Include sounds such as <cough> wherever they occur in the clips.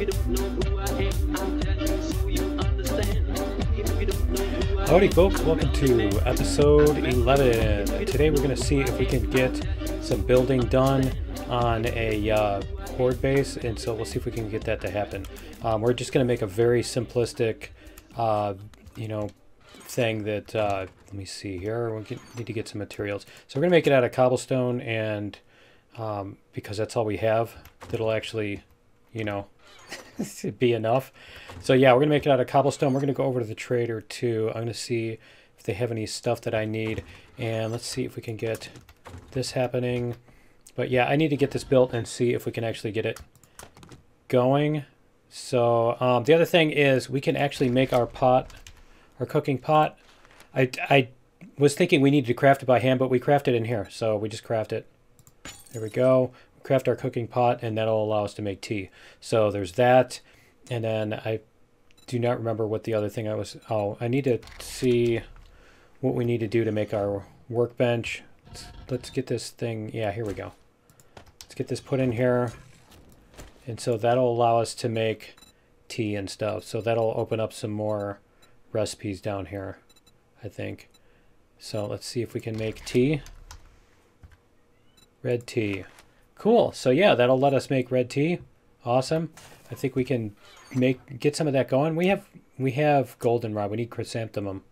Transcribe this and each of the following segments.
Howdy folks, welcome to episode 11. Today we're going to see if we can get some building done on a uh, horde base and so we'll see if we can get that to happen. Um, we're just going to make a very simplistic, uh, you know, thing that, uh, let me see here, we need to get some materials. So we're going to make it out of cobblestone and um, because that's all we have, that'll actually, you know, <laughs> be enough. So yeah, we're gonna make it out of cobblestone. We're gonna go over to the trader too. I'm gonna see if they have any stuff that I need. And let's see if we can get this happening. But yeah, I need to get this built and see if we can actually get it going. So um, the other thing is we can actually make our pot, our cooking pot. I, I was thinking we needed to craft it by hand, but we craft it in here. So we just craft it. There we go craft our cooking pot, and that'll allow us to make tea. So there's that, and then I do not remember what the other thing I was, oh, I need to see what we need to do to make our workbench. Let's, let's get this thing, yeah, here we go. Let's get this put in here. And so that'll allow us to make tea and stuff. So that'll open up some more recipes down here, I think. So let's see if we can make tea. Red tea. Cool. So yeah, that'll let us make red tea. Awesome. I think we can make get some of that going. We have we have goldenrod. We need chrysanthemum.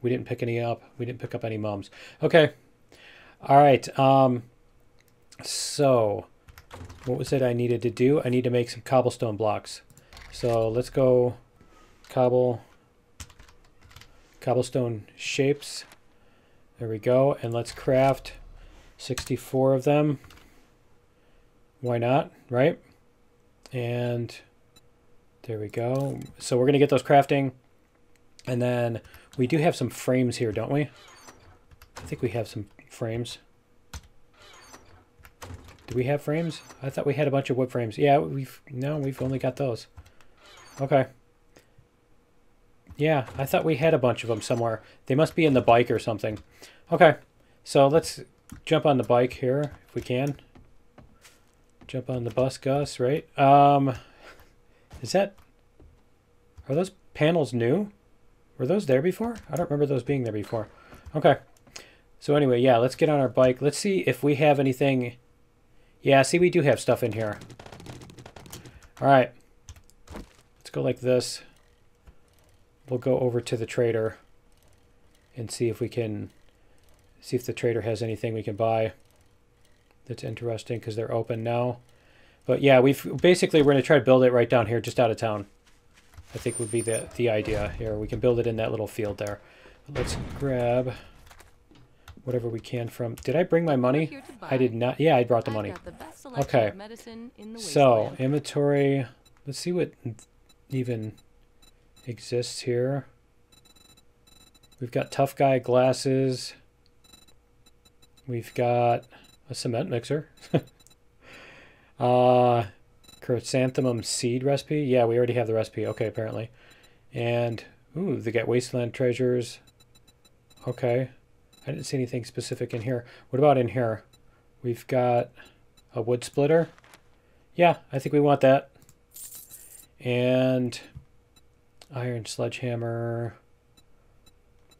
We didn't pick any up. We didn't pick up any mums. Okay. All right. Um, so what was it I needed to do? I need to make some cobblestone blocks. So let's go cobble cobblestone shapes. There we go. And let's craft 64 of them. Why not, right? And there we go. So we're going to get those crafting. And then we do have some frames here, don't we? I think we have some frames. Do we have frames? I thought we had a bunch of wood frames. Yeah, we've no, we've only got those. Okay. Yeah, I thought we had a bunch of them somewhere. They must be in the bike or something. Okay, so let's jump on the bike here if we can. Jump on the bus, Gus, right? Um, is that... Are those panels new? Were those there before? I don't remember those being there before. Okay. So anyway, yeah, let's get on our bike. Let's see if we have anything... Yeah, see, we do have stuff in here. All right. Let's go like this. We'll go over to the trader and see if we can... See if the trader has anything we can buy that's interesting because they're open now. But yeah, we've basically we're going to try to build it right down here, just out of town. I think would be the the idea here. We can build it in that little field there. Let's grab whatever we can from. Did I bring my money? I did not. Yeah, I brought the money. The okay. So inventory. Let's see what even exists here. We've got tough guy glasses. We've got a cement mixer. <laughs> uh, chrysanthemum seed recipe. Yeah, we already have the recipe. Okay, apparently. And, ooh, they got wasteland treasures. Okay. I didn't see anything specific in here. What about in here? We've got a wood splitter. Yeah, I think we want that. And iron sledgehammer.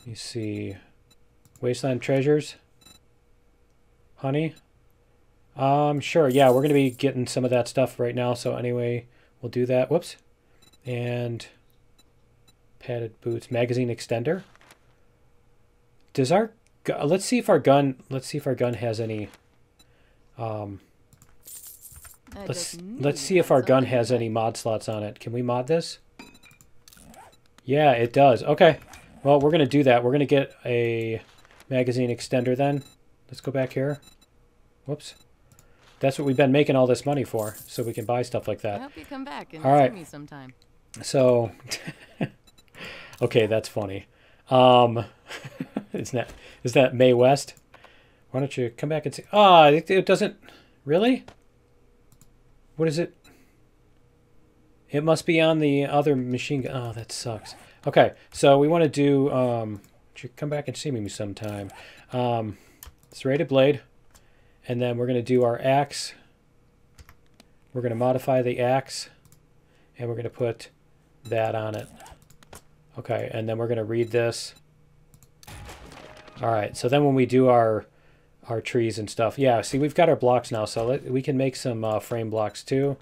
Let me see. Wasteland treasures honey? Um, sure, yeah, we're going to be getting some of that stuff right now, so anyway, we'll do that. Whoops. And padded boots, magazine extender. Does our, let's see if our gun, let's see if our gun has any, um, let's, let's see if our gun has any mod slots on it. Can we mod this? Yeah, it does. Okay. Well, we're going to do that. We're going to get a magazine extender then. Let's go back here. Whoops. That's what we've been making all this money for, so we can buy stuff like that. I hope you come back and all right. see me sometime. So, <laughs> okay, that's funny. Um, <laughs> is that is that Mae West? Why don't you come back and see? Ah, oh, it, it doesn't. Really? What is it? It must be on the other machine gun. Oh, that sucks. Okay, so we want to do. Um, come back and see me sometime. Um, serrated blade. And then we're going to do our axe. We're going to modify the axe. and we're going to put that on it. Okay, and then we're going to read this. All right, so then when we do our our trees and stuff, yeah, see, we've got our blocks now, so let, we can make some uh, frame blocks too.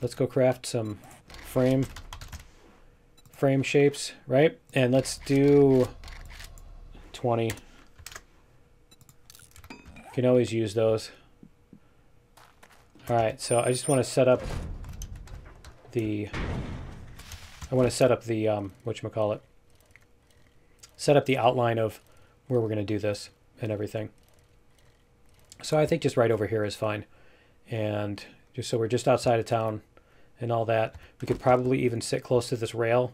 Let's go craft some frame frame shapes, right? And let's do 20. Can always use those. All right, so I just want to set up the, I want to set up the, um, whatchamacallit, set up the outline of where we're going to do this and everything. So I think just right over here is fine. And just so we're just outside of town and all that. We could probably even sit close to this rail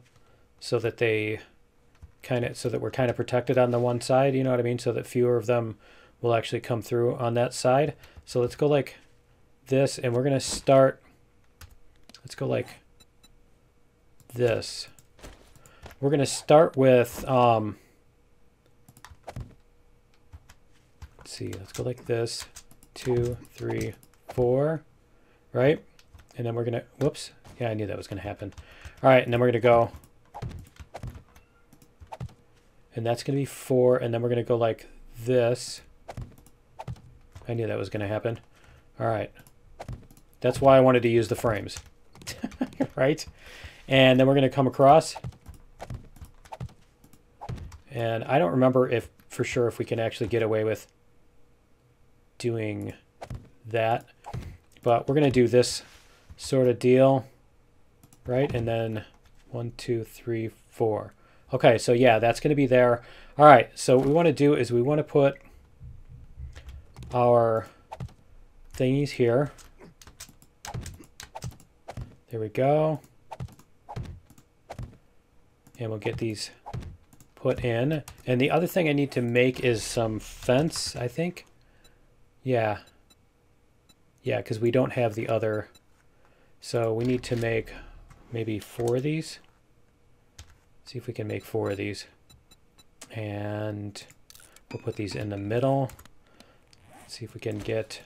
so that they kind of, so that we're kind of protected on the one side, you know what I mean? So that fewer of them will actually come through on that side. So let's go like this and we're to start, let's go like this. We're to start with, um, let's see, let's go like this, two, three, four, right? And then we're to, whoops, yeah, I knew that was to happen. All right, and then we're to go, and that's to be four, and then we're to go like this. I knew that was going to happen. All right. That's why I wanted to use the frames. <laughs> right? And then we're going to come across. And I don't remember if for sure if we can actually get away with doing that. But we're going to do this sort of deal. Right? And then one, two, three, four. Okay, so yeah, that's going to be there. All right, so what we want to do is we want to put our thingies here. There we go. And we'll get these put in. And the other thing I need to make is some fence, I think. Yeah. Yeah, because we don't have the other. So we need to make maybe four of these. See if we can make four of these. And we'll put these in the middle. See if we can get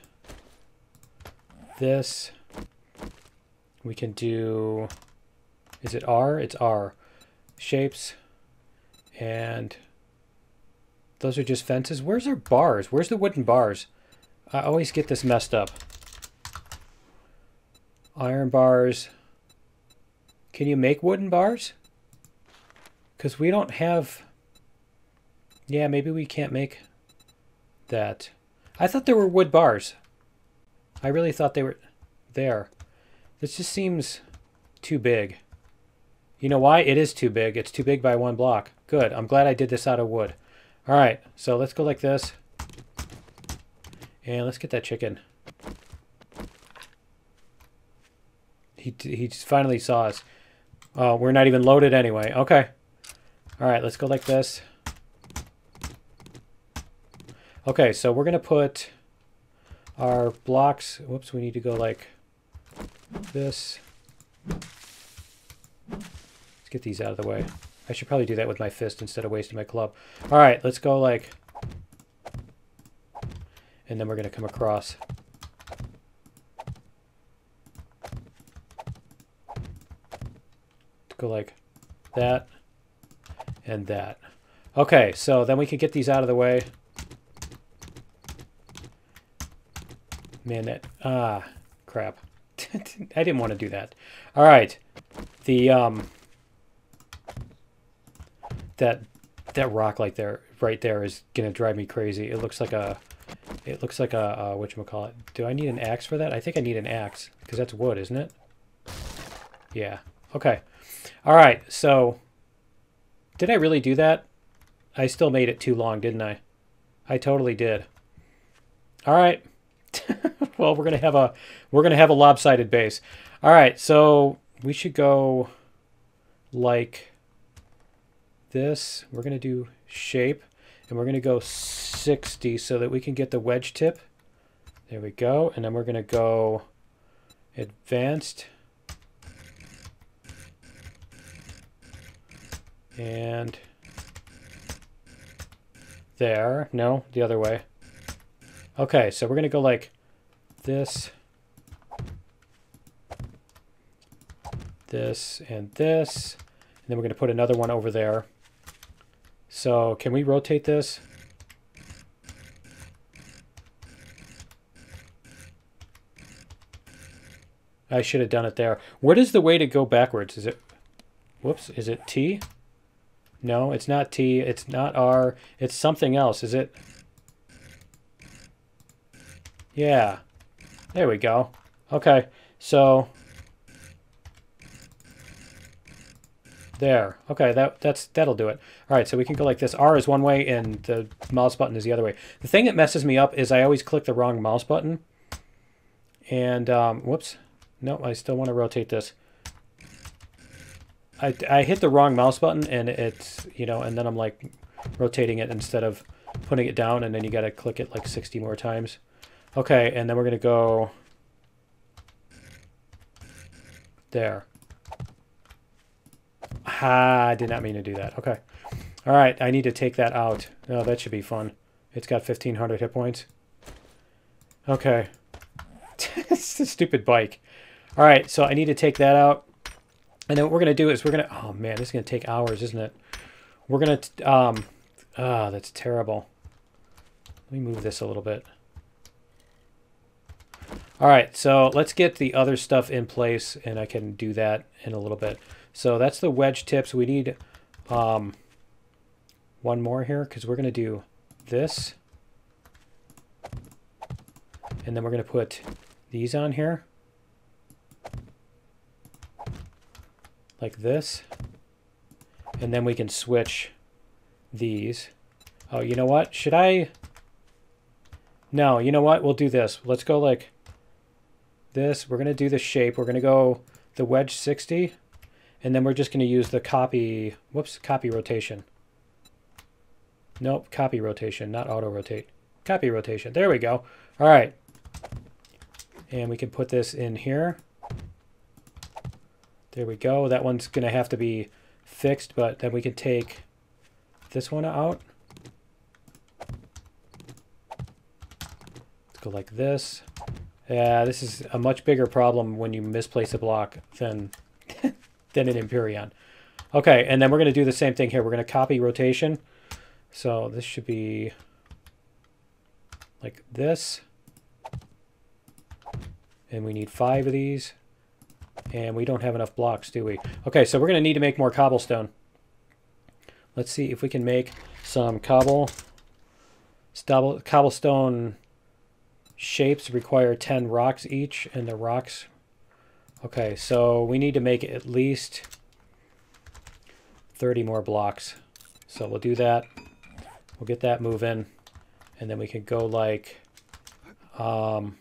this. We can do, is it R? It's R. Shapes. And those are just fences. Where's our bars? Where's the wooden bars? I always get this messed up. Iron bars. Can you make wooden bars? Because we don't have... Yeah, maybe we can't make that. I thought there were wood bars. I really thought they were there. This just seems too big. You know why? It is too big. It's too big by one block. Good. I'm glad I did this out of wood. All right, so let's go like this. And let's get that chicken. He, he just finally saw us. Oh, we're not even loaded anyway. Okay. All right, let's go like this. Okay, so we're to put our blocks. Whoops, we need to go like this. Let's get these out of the way. I should probably do that with my fist instead of wasting my club. All right, let's go like... And then we're to come across. To go like that and that. Okay, so then we can get these out of the way. Man, that... Ah, crap. <laughs> I didn't want to do that. All right. The, um... That, that rock like there, right there is going to drive me crazy. It looks like a... It looks like a, uh, whatchamacallit. Do I need an axe for that? I think I need an axe, because that's wood, isn't it? Yeah. Okay. All right, so did I really do that? I still made it too long, didn't I? I totally did. All right. <laughs> well, we're gonna have a we're gonna have a lopsided base. All right, so we should go like this. We're gonna do shape, and we're gonna go 60 so that we can get the wedge tip. There we go, and then we're gonna go advanced. And there. No, the other way. Okay, so we're going to go like this, this and this. And then we're going to put another one over there. So can we rotate this? I should have done it there. What is the way to go backwards? Is it, whoops, is it T? No, it's not T. It's not R. It's something else. Is it? Yeah. There we go. Okay, so there. Okay, that that's that'll do it. All right, so we can go like this. R is one way, and the mouse button is the other way. The thing that messes me up is I always click the wrong mouse button. And um, whoops, no, I still want to rotate this. I I hit the wrong mouse button, and it's you know, and then I'm like rotating it instead of putting it down, and then you got to click it like 60 more times. Okay, and then we're gonna go there. Ha, I did not mean to do that. Okay. All right, I need to take that out. Oh, that should be fun. It's got 1,500 hit points. Okay. <laughs> it's a stupid bike. All right, so I need to take that out. And then what we're going to do is we're going to... Oh, man, this is going to take hours, isn't it? We're going to... um. Ah, oh, that's terrible. Let me move this a little bit. All right, so let's get the other stuff in place, and I can do that in a little bit. So that's the wedge tips. We need um, one more here because we're going to do this. And then we're going to put these on here. Like this. And then we can switch these. Oh, you know what? Should I... No, you know what? We'll do this. Let's go like this. We're going to do the shape. We're going to go the wedge 60. And then we're just going to use the copy, whoops, copy rotation. Nope, copy rotation, not auto rotate. Copy rotation. There we go. All right. And we can put this in here. There we go. That one's going to have to be fixed, but then we can take this one out. Let's go like this. Yeah, this is a much bigger problem when you misplace a block than <laughs> than an Empyrion. Okay, and then we're going to do the same thing here. We're going to copy rotation. So this should be like this. And we need five of these. And we don't have enough blocks, do we? Okay, so we're going to need to make more cobblestone. Let's see if we can make some cobble. Stubble, cobblestone shapes require 10 rocks each, and the rocks Okay, so we need to make at least 30 more blocks. So we'll do that. We'll get that moving. And then we can go like um,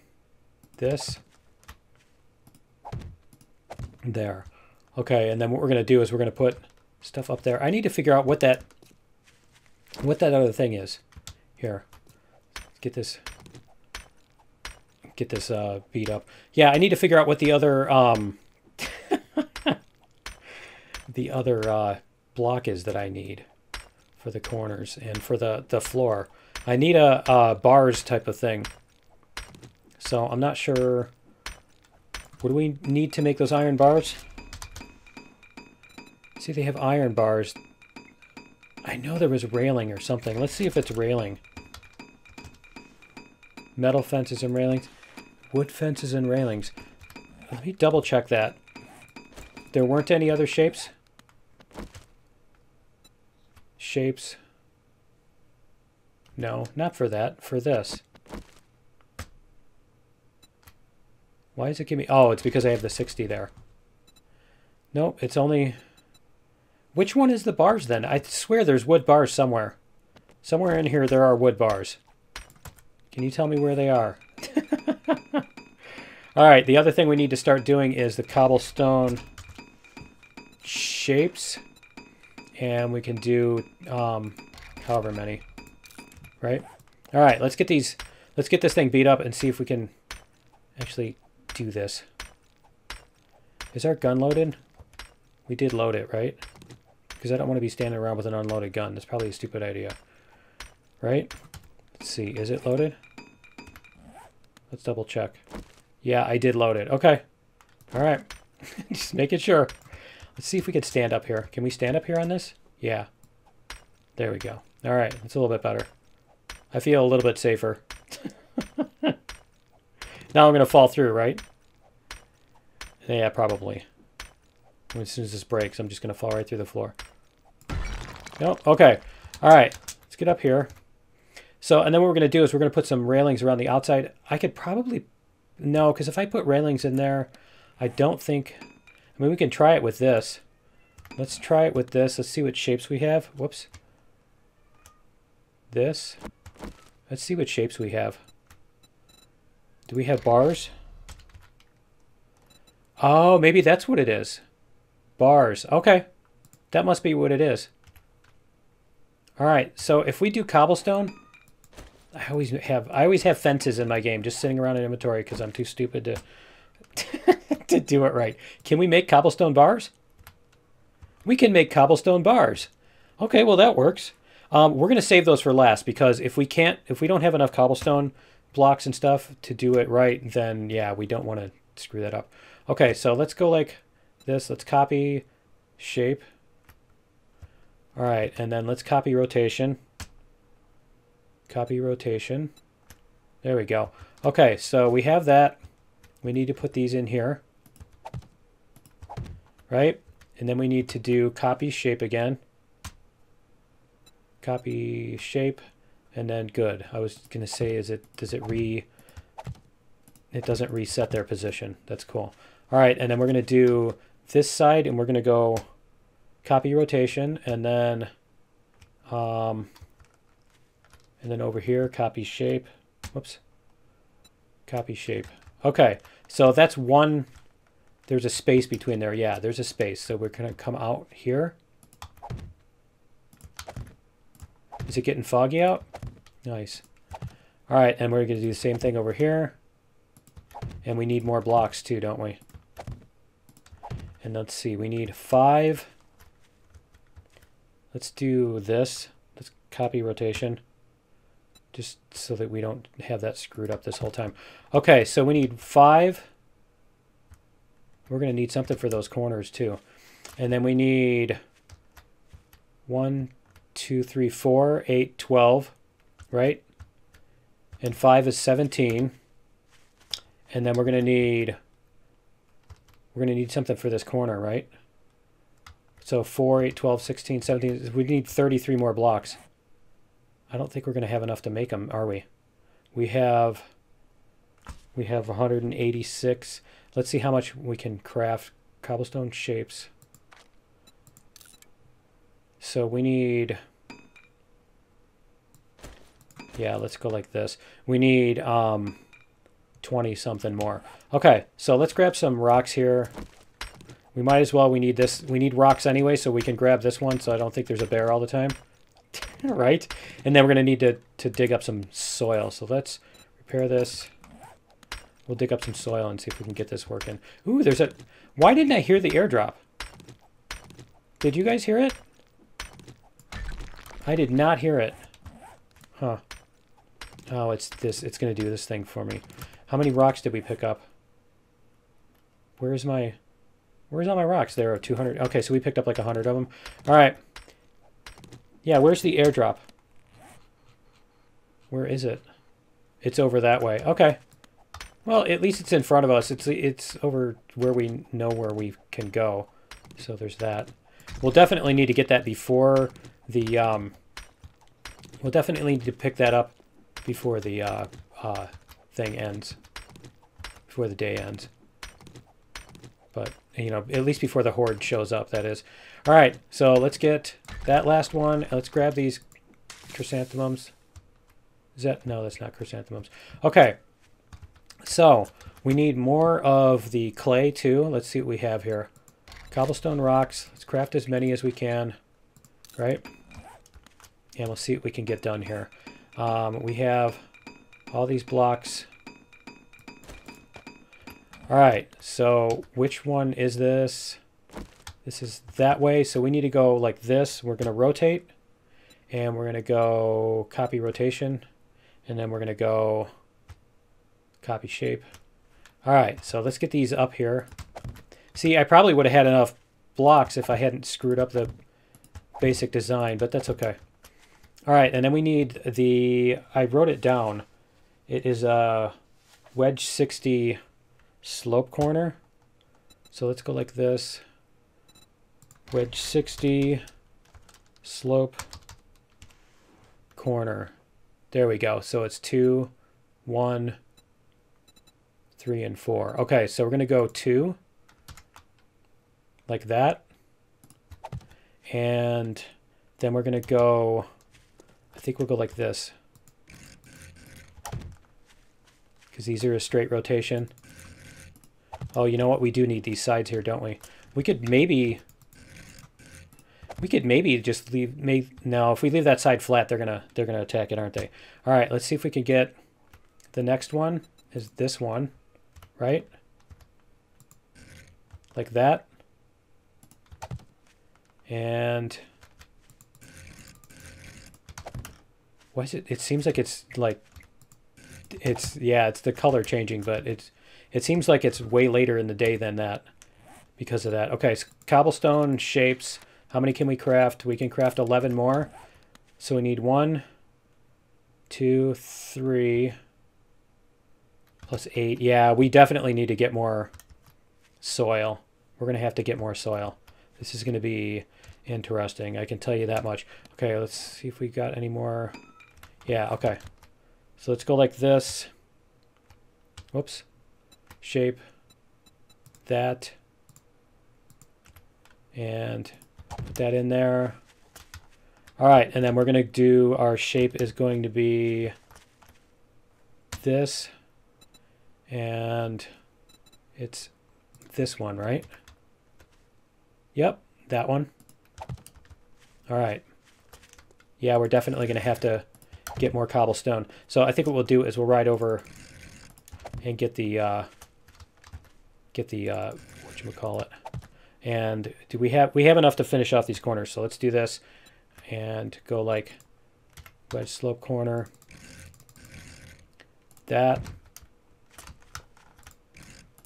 this. There. Okay, and then what we're going to do is we're going to put stuff up there. I need to figure out what that what that other thing is. Here. Get this get this uh, beat up. Yeah, I need to figure out what the other um, <laughs> the other uh, block is that I need for the corners and for the the floor. I need a, a bars type of thing. So I'm not sure. What do we need to make those iron bars? See, they have iron bars. I know there was railing or something. Let's see if it's railing. Metal fences and railings. Wood fences and railings. Let me double check that. There weren't any other shapes? Shapes. No, not for that. For this. Why is it giving me... Oh, it's because I have the 60 there. Nope, it's only... Which one is the bars then? I swear there's wood bars somewhere. Somewhere in here there are wood bars. Can you tell me where they are? <laughs> All right, the other thing we need to start doing is the cobblestone shapes. And we can do um, however many, right? All right, let's get these, let's get this thing beat up and see if we can actually do this. Is our gun loaded? We did load it, right? Because I don't want to be standing around with an unloaded gun. That's probably a stupid idea. Right? Let's see. Is it loaded? Let's double check. Yeah, I did load it. Okay. All right. <laughs> Just making sure. Let's see if we can stand up here. Can we stand up here on this? Yeah. There we go. All right, it's a little bit better. I feel a little bit safer. <laughs> now I'm going to fall through, right? Yeah, probably. As soon as this breaks, I'm just going to fall right through the floor. Nope. Okay. All right. Let's get up here. So, and then what we're going to do is we're going to put some railings around the outside. I could probably... No, because if I put railings in there, I don't think... I mean, we can try it with this. Let's try it with this. Let's see what shapes we have. Whoops. This. Let's see what shapes we have. Do we have bars? Oh, maybe that's what it is. Bars. Okay. That must be what it is. All right. So if we do cobblestone, I always have I always have fences in my game just sitting around in inventory because I'm too stupid to <laughs> to do it right. Can we make cobblestone bars? We can make cobblestone bars. Okay, well that works. Um, we're going to save those for last because if we can't, if we don't have enough cobblestone blocks and stuff to do it right, then yeah, we don't want to screw that up. Okay, so let's go like this. Let's copy shape. All right, and then let's copy rotation. Copy rotation. There we go. Okay, so we have that. We need to put these in here. Right? And then we need to do copy shape again copy shape, and then good. I was going to say, is it does it re... It doesn't reset their position. That's cool. All right, and then we're going to do this side, and we're going to go copy rotation, and then... Um, and then over here, copy shape. Whoops. Copy shape. Okay, so that's one... There's a space between there. Yeah, there's a space. So we're going to come out here. Is it getting foggy out? Nice. All right, and we're going to do the same thing over here. And we need more blocks too, don't we? And let's see, we need five. Let's do this. Let's copy rotation. Just so that we don't have that screwed up this whole time. Okay, so we need five. We're going to need something for those corners too. And then we need one, two, three, four, eight, 12, right? And 5 is 17. And then we're going to need, we're going to need something for this corner, right? So 4, 8, 12, 16, 17, we need 33 more blocks. I don't think we're going to have enough to make them, are we? We have, we have 186. Let's see how much we can craft cobblestone shapes. So we need, yeah, let's go like this. We need um, 20 something more. Okay, so let's grab some rocks here. We might as well, we need this, we need rocks anyway, so we can grab this one so I don't think there's a bear all the time. Right? And then we're going to need to, to dig up some soil. So let's repair this. We'll dig up some soil and see if we can get this working. Ooh, there's a... Why didn't I hear the airdrop? Did you guys hear it? I did not hear it. Huh. Oh, it's this. It's going to do this thing for me. How many rocks did we pick up? Where's my... Where's all my rocks? There are 200. Okay, so we picked up like 100 of them. All right. Yeah, where's the airdrop? Where is it? It's over that way. Okay. Well, at least it's in front of us. It's it's over where we know where we can go. So there's that. We'll definitely need to get that before the um, we'll definitely need to pick that up before the uh, uh, thing ends, before the day ends. But you know, at least before the horde shows up, that is. All right, so let's get that last one. Let's grab these chrysanthemums. Is that no? That's not chrysanthemums. Okay, so we need more of the clay too. Let's see what we have here. Cobblestone rocks. Let's craft as many as we can right? And we'll see what we can get done here. Um, we have all these blocks. All right, so which one is this? This is that way, so we need to go like this. We're going to rotate, and we're going to go copy rotation, and then we're going to go copy shape. All right, so let's get these up here. See, I probably would have had enough blocks if I hadn't screwed up the basic design, but that's okay. All right, and then we need the, I wrote it down. It is a wedge 60 slope corner. So let's go like this. Wedge 60 slope corner. There we go. So it's two, one, three, and four. Okay, so we're going to go two, like that. And then we're going to go, I think we'll go like this. Because these are a straight rotation. Oh, you know what? We do need these sides here, don't we? We could maybe... We could maybe just leave... May, no, if we leave that side flat, they're gonna they're gonna attack it, aren't they? All right, let's see if we can get... The next one is this one, right? Like that. And... Why is it... It seems like it's like... It's... Yeah, it's the color changing, but it's... It seems like it's way later in the day than that because of that. Okay, so cobblestone shapes. How many can we craft? We can craft 11 more. So we need one, two, three, plus eight. Yeah, we definitely need to get more soil. We're going to have to get more soil. This is going to be interesting. I can tell you that much. Okay, let's see if we got any more. Yeah, okay. So let's go like this. Whoops shape that and put that in there. All right, and then we're going to do our shape is going to be this and it's this one, right? Yep, that one. All right. Yeah, we're definitely going to have to get more cobblestone. So I think what we'll do is we'll ride over and get the uh, get the uh, what you would call it. And do we have we have enough to finish off these corners? So let's do this and go like wedge slope corner. That.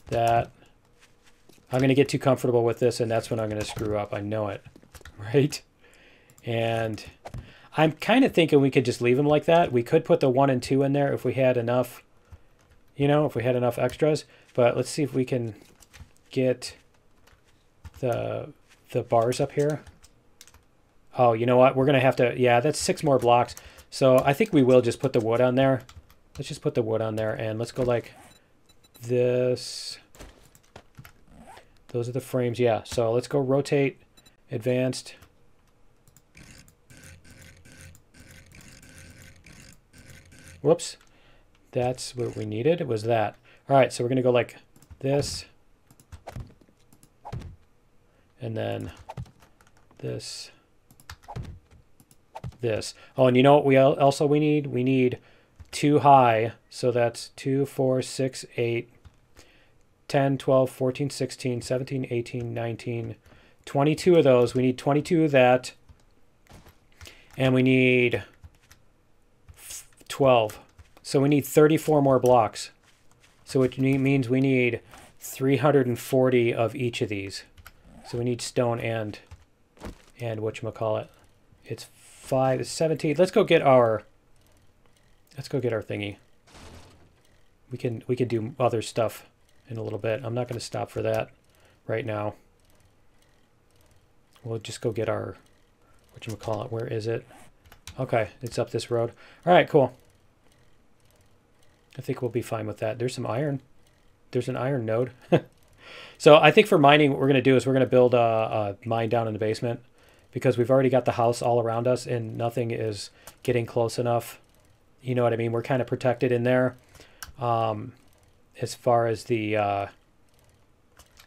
That. I'm going to get too comfortable with this, and that's when I'm going to screw up. I know it. <laughs> Right? And I'm kind of thinking we could just leave them like that. We could put the 1 and 2 in there if we had enough, you know, if we had enough extras. But let's see if we can get the the bars up here. Oh, you know what? We're going to have to... Yeah, that's six more blocks. So I think we will just put the wood on there. Let's just put the wood on there. And let's go like this. Those are the frames. Yeah, so let's go rotate, advanced. Whoops. That's what we needed. It was that. All right, so we're going to go like this. And then this. This. Oh, and you know what we also we need? We need two high. So that's 2, 4, 6, 8, 10, 12, 14, 16, 17, 18, 19, 22 of those. We need 22 of that. And we need 12. So we need 34 more blocks. So it means we need 340 of each of these. So we need stone and and what you call it. It's five, 17. Let's go get our. Let's go get our thingy. We can we can do other stuff in a little bit. I'm not going to stop for that right now. We'll just go get our what you call it. Where is it? Okay, it's up this road. All right, cool. I think we'll be fine with that. There's some iron. There's an iron node. <laughs> so I think for mining, what we're going to do is we're going to build a, a, mine down in the basement because we've already got the house all around us and nothing is getting close enough. You know what I mean? We're kind of protected in there. Um, as far as the uh,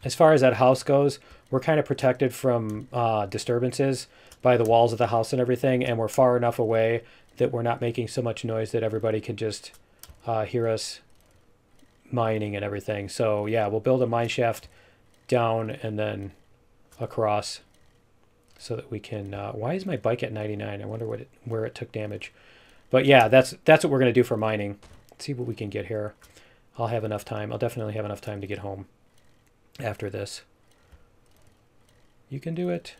as far as that house goes, we're kind of protected from uh, disturbances by the walls of the house and everything, and we're far enough away that we're not making so much noise that everybody can just uh, hear us mining and everything. So yeah, we'll build a mine shaft down and then across so that we can, uh, why is my bike at 99? I wonder what it, where it took damage. But yeah, that's, that's what we're going to do for mining. Let's see what we can get here. I'll have enough time. I'll definitely have enough time to get home after this. You can do it.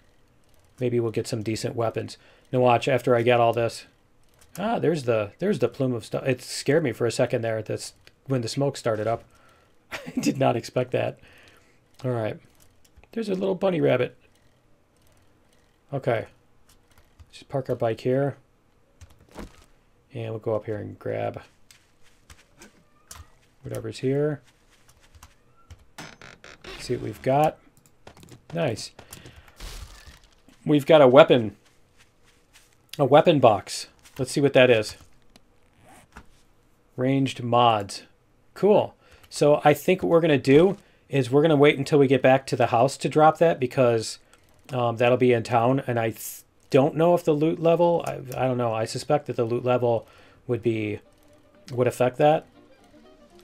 Maybe we'll get some decent weapons. Now watch, after I get all this. Ah, there's the there's the plume of stuff. It scared me for a second there. That's when the smoke started up. <laughs> I did not expect that. All right. There's a little bunny rabbit. Okay. Just park our bike here. And we'll go up here and grab whatever's here. See what we've got. Nice. We've got a weapon. A weapon box. Let's see what that is. Ranged mods. Cool. So I think what we're going to do is we're going to wait until we get back to the house to drop that because um, that'll be in town. And I don't know if the loot level, I, I don't know. I suspect that the loot level would be, would affect that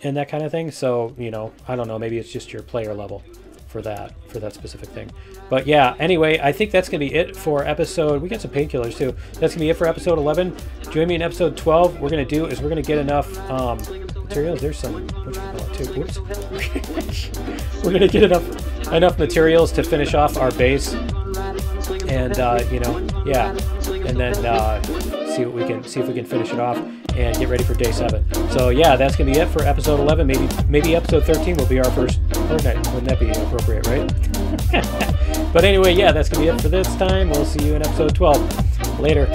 and that kind of thing. So, you know, I don't know. Maybe it's just your player level for that, for that specific thing. But yeah, anyway, I think that's going to be it for episode. We got some painkillers too. That's going to be it for episode 11. Join me in episode 12. We're going to do is we're going to get enough um, There's some. Whoops. <laughs> we're going to get enough, enough materials to finish off our base. And, uh, you know, yeah. And then uh, see what we can, see if we can finish it off and get ready for day seven. So yeah, that's gonna be it for episode 11. Maybe maybe episode 13 will be our first Okay, Wouldn't that be appropriate, right? <laughs> but anyway, yeah, that's gonna be it for this time. We'll see you in episode 12. Later.